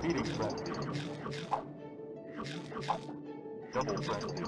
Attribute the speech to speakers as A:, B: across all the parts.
A: Feeding frenzy. Double frenzy.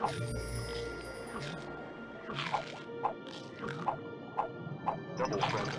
A: Double frenzy.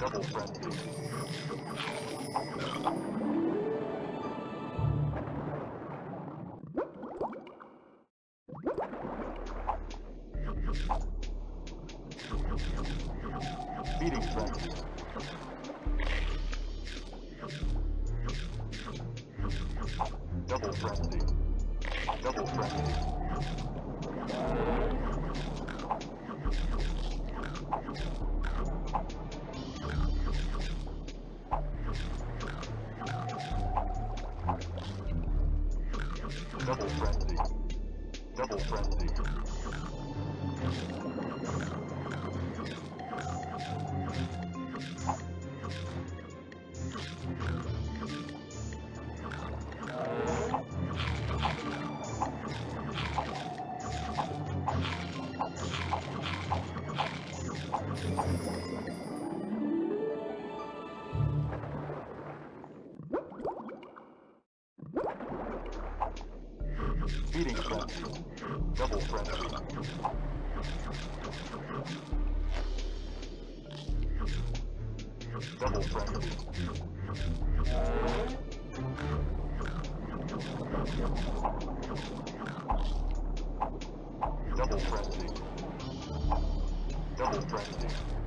A: Double frenzy. Double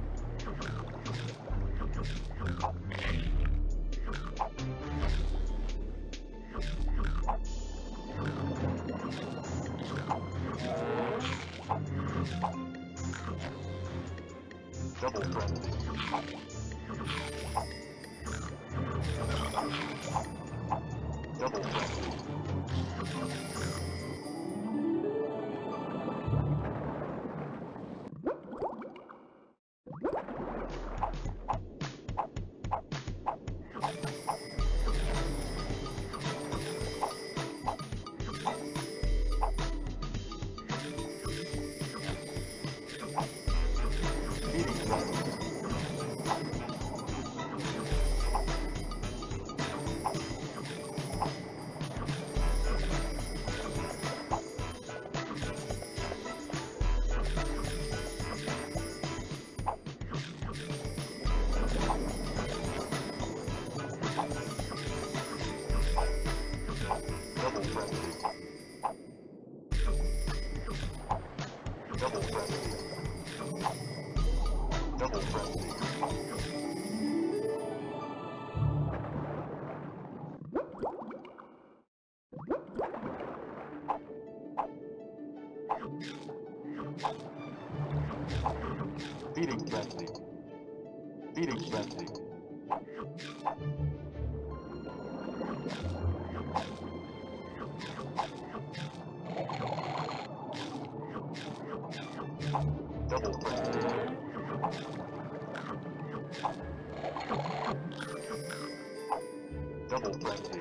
A: Feeding frenzy. Double frenzy. Double frenzy.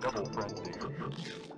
A: Double frenzy.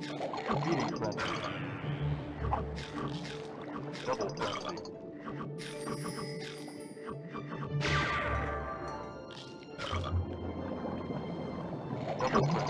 A: Meeting property. Double property. Double property.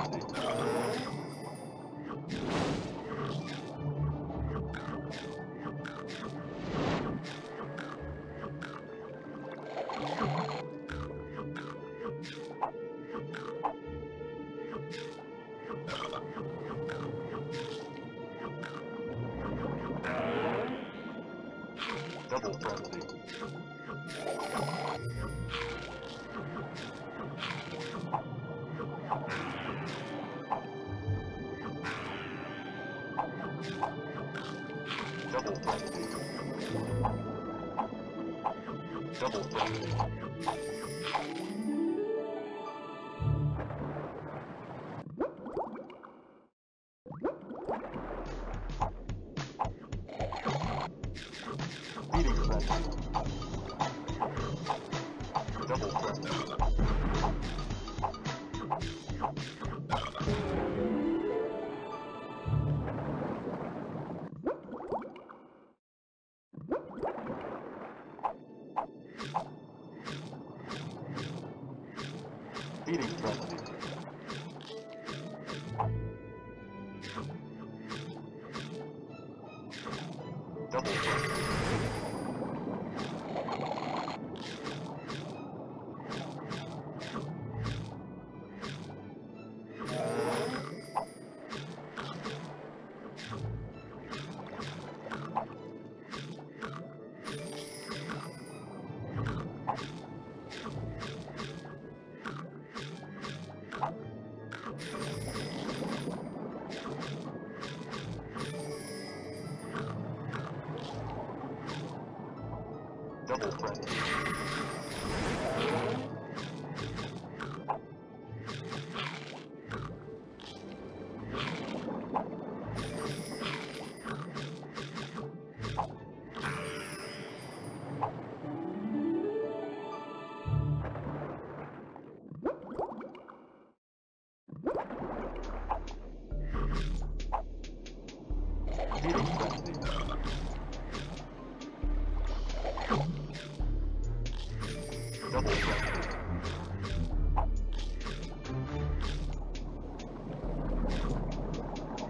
A: beating Preston.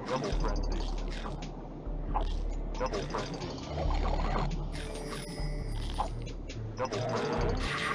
A: Double frenzy. Double frenzy. Double frenzy.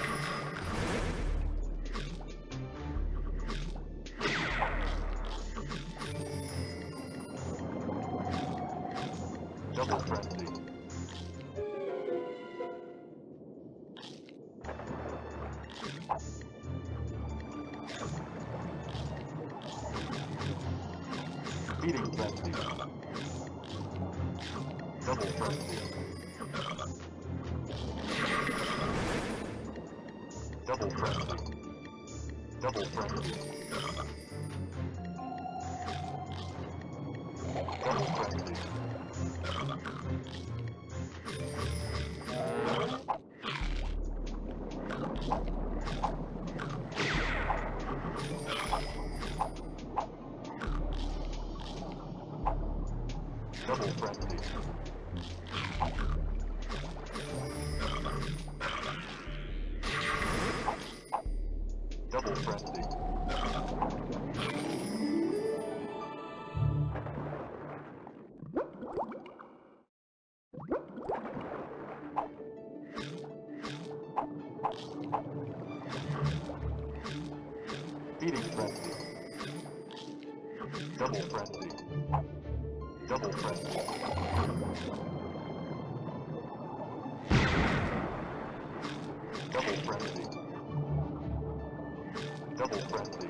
A: Feeding frenzy. Double frenzy. Double frenzy. Double frenzy. Double frenzy.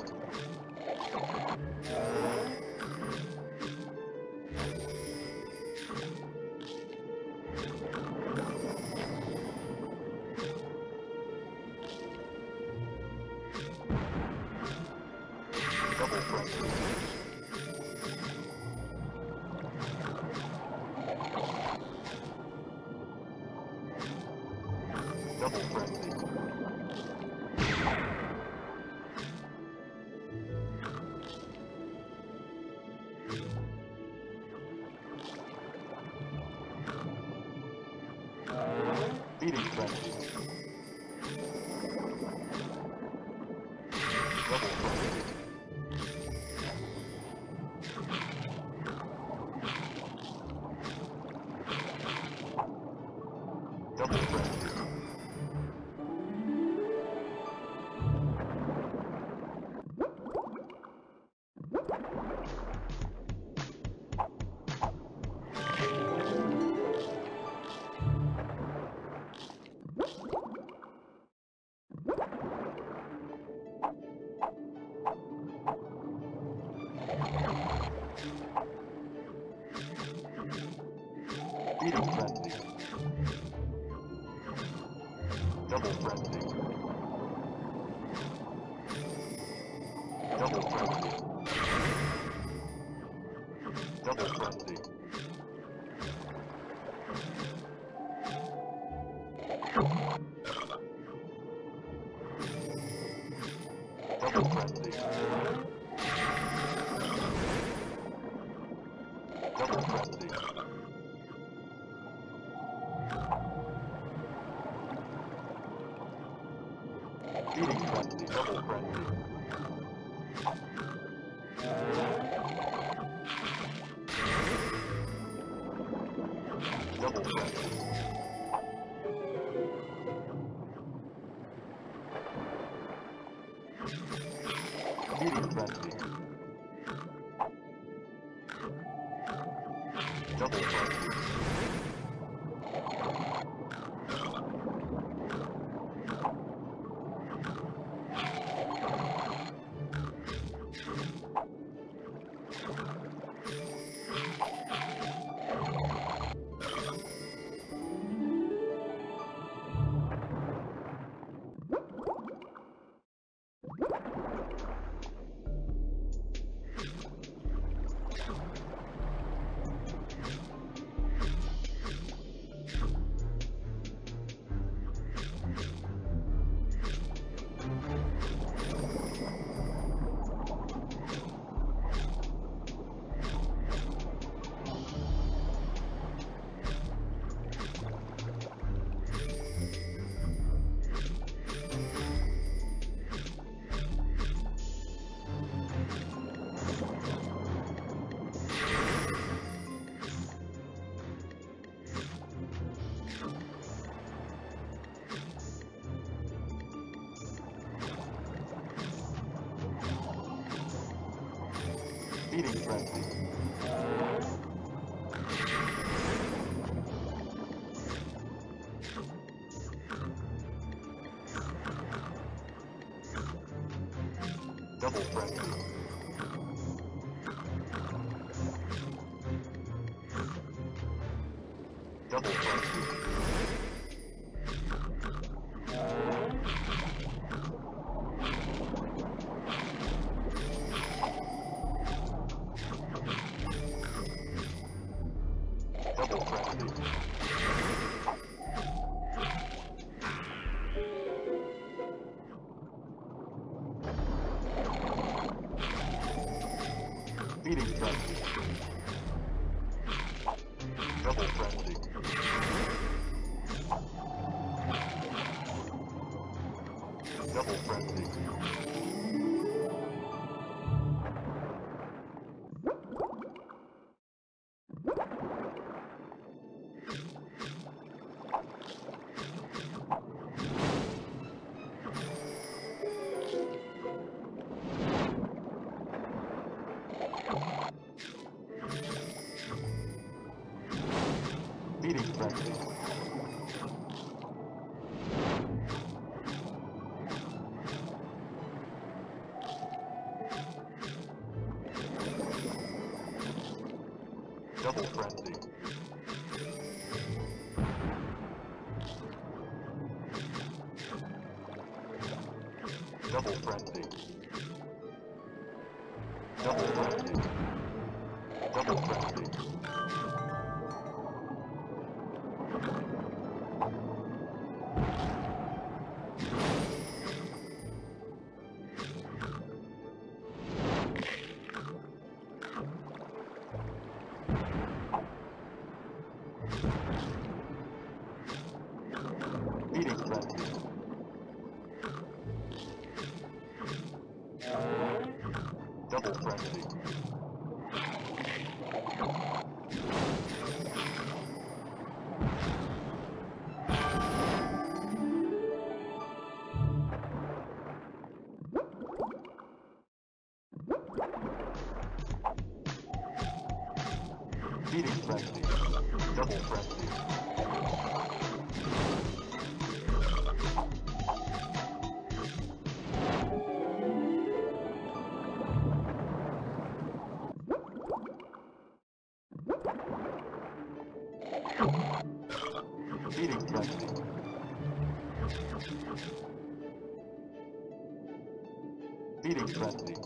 A: trouble from you. Double front. Double frenzy. Double frenzy. Double frenzy. reading something.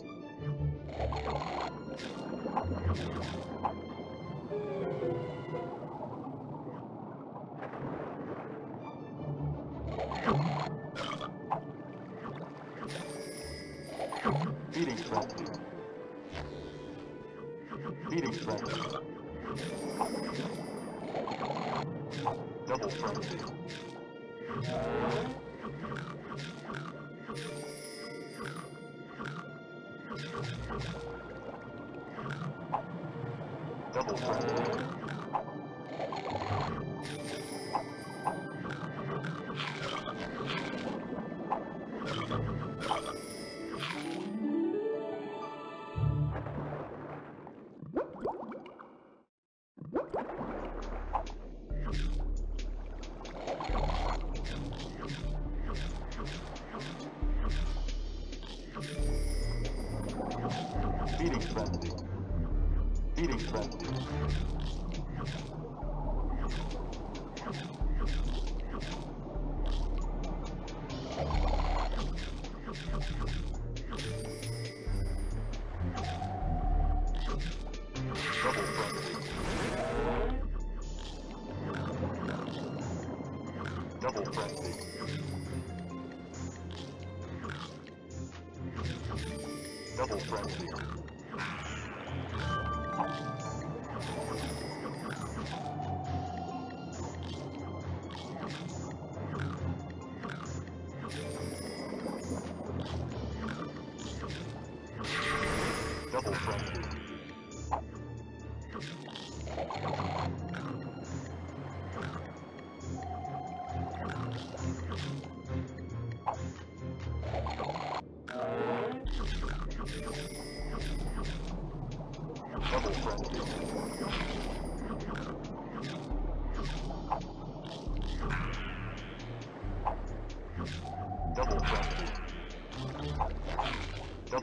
A: Reading something. Reading something. Double frontier.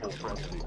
A: Construction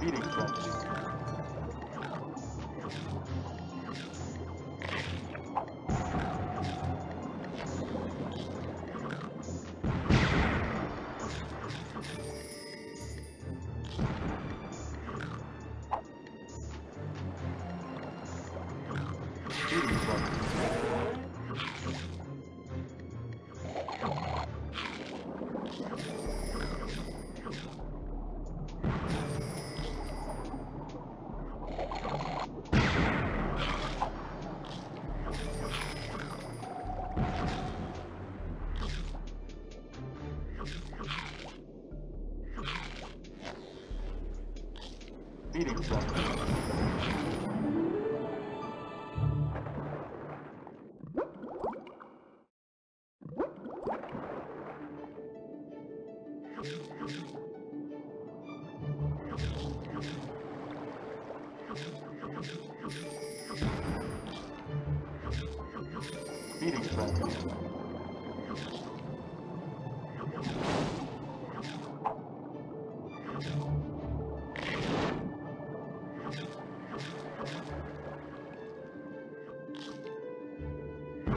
A: Feeding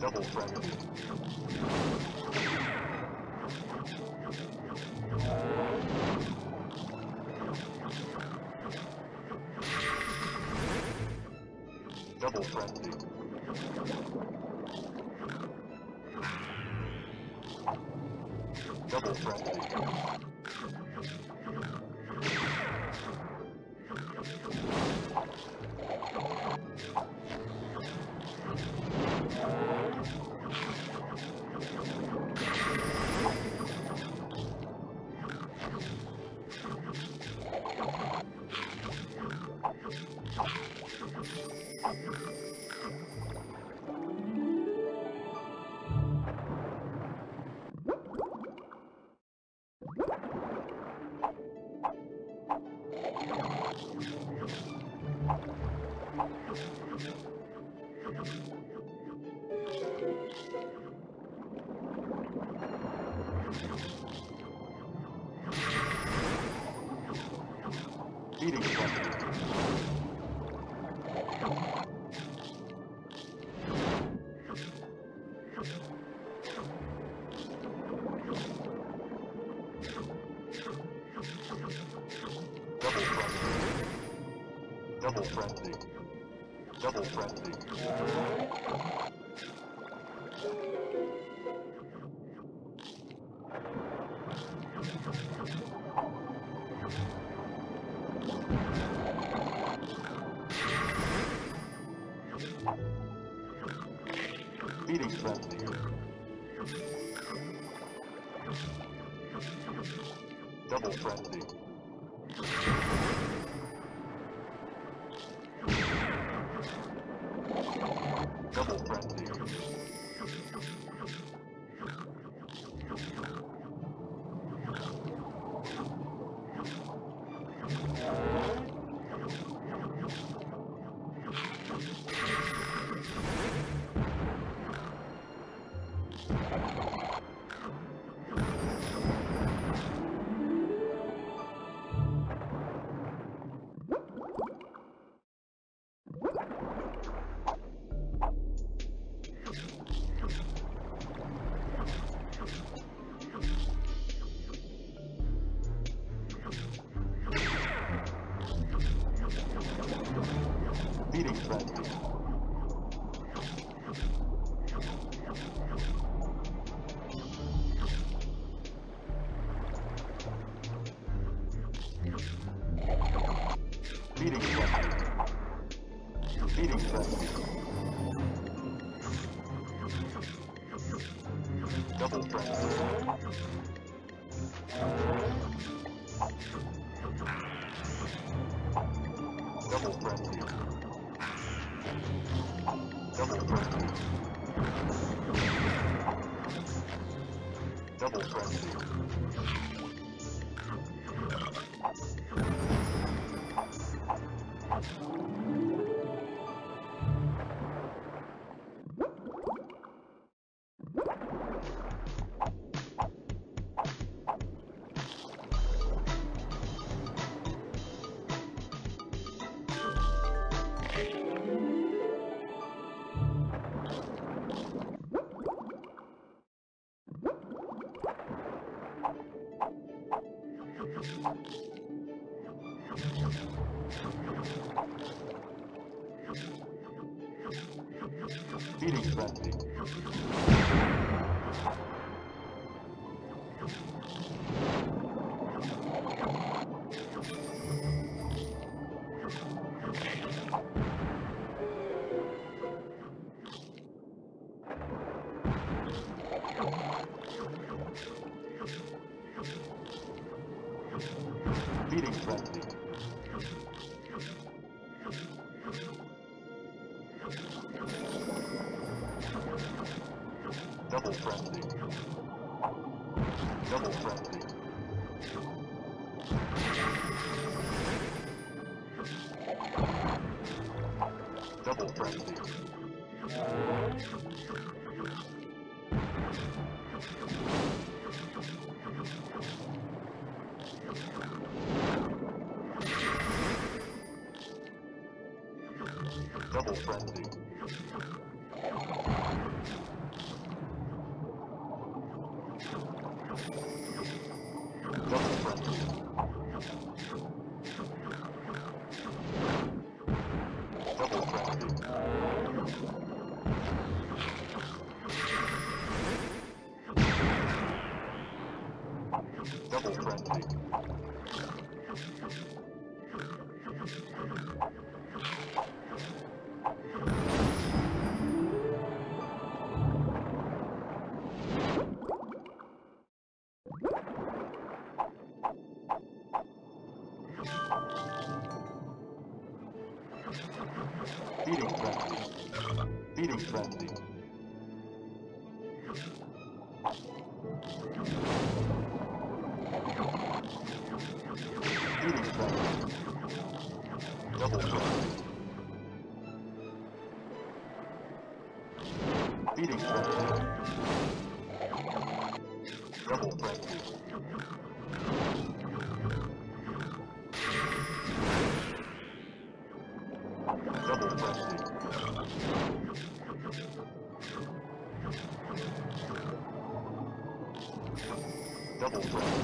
A: Double frenzy. Meeting Double frenzy. Double frenzy. Double frenzy.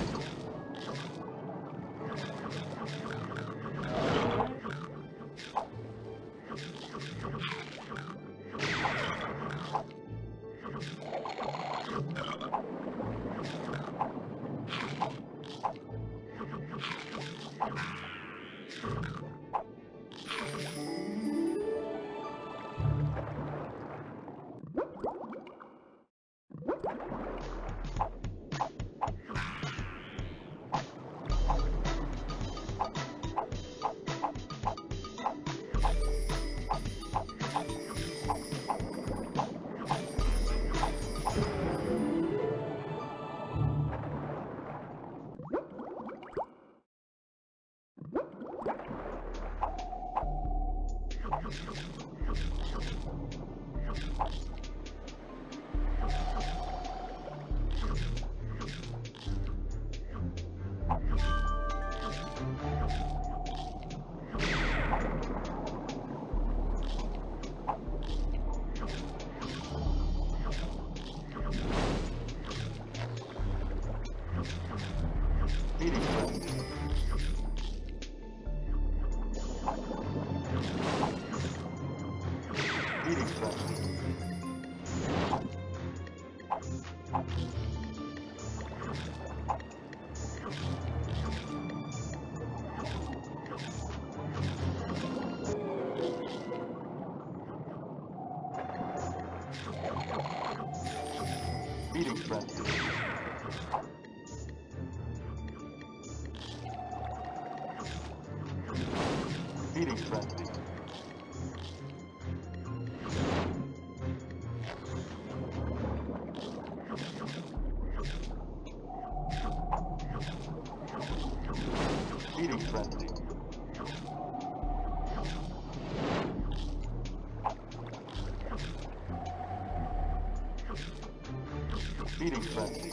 A: beating friend.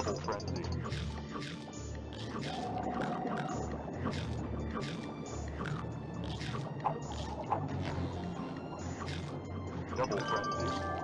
A: Double frenzy. Double frenzy.